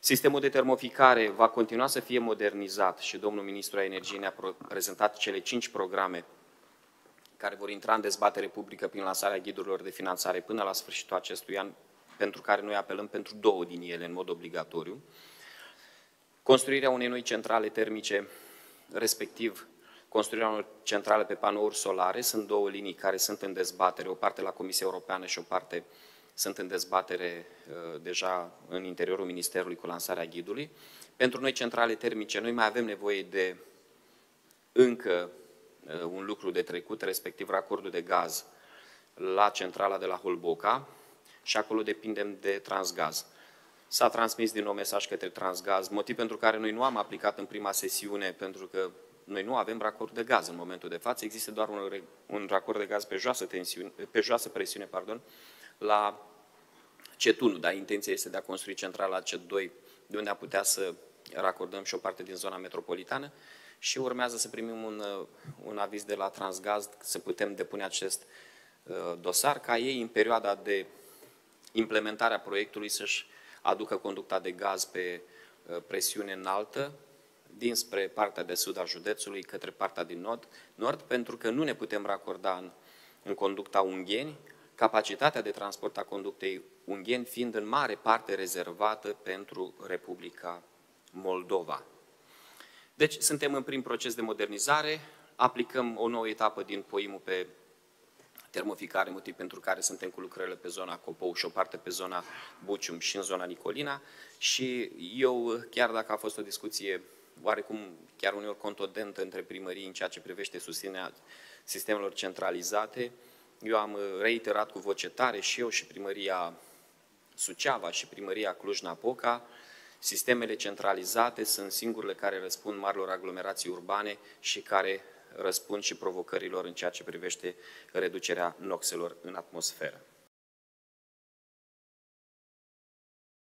Sistemul de termoficare va continua să fie modernizat și domnul ministru a energiei ne-a prezentat cele cinci programe care vor intra în dezbatere publică prin lansarea ghidurilor de finanțare până la sfârșitul acestui an, pentru care noi apelăm pentru două din ele în mod obligatoriu. Construirea unei noi centrale termice, respectiv construirea unor centrale pe panouri solare, sunt două linii care sunt în dezbatere, o parte la Comisia Europeană și o parte sunt în dezbatere uh, deja în interiorul Ministerului cu lansarea ghidului. Pentru noi, centrale termice, noi mai avem nevoie de încă uh, un lucru de trecut, respectiv racordul de gaz la centrala de la Holboca și acolo depindem de Transgaz. S-a transmis din nou mesaj către Transgaz, motiv pentru care noi nu am aplicat în prima sesiune, pentru că noi nu avem racord de gaz în momentul de față, există doar un, un racord de gaz pe joasă, tensiune, pe joasă presiune pardon, la CET1, dar intenția este de a construi centrala CET2, de unde a putea să racordăm și o parte din zona metropolitană. Și urmează să primim un, un aviz de la Transgaz să putem depune acest uh, dosar, ca ei în perioada de implementare a proiectului să-și aducă conducta de gaz pe uh, presiune înaltă, dinspre partea de sud a județului către partea din nord, nord pentru că nu ne putem racorda în, în conducta Ungheni, capacitatea de transport a conductei Ungheni fiind în mare parte rezervată pentru Republica Moldova. Deci suntem în prim proces de modernizare, aplicăm o nouă etapă din Poimul pe termoficare, motiv pentru care suntem cu lucrările pe zona Copou și o parte pe zona Bucium și în zona Nicolina și eu, chiar dacă a fost o discuție oarecum chiar uneori contodentă între primării în ceea ce privește susținerea sistemelor centralizate, eu am reiterat cu voce tare și eu și primăria Suceava și primăria Cluj-Napoca, sistemele centralizate sunt singurele care răspund marilor aglomerații urbane și care răspund și provocărilor în ceea ce privește reducerea noxelor în atmosferă.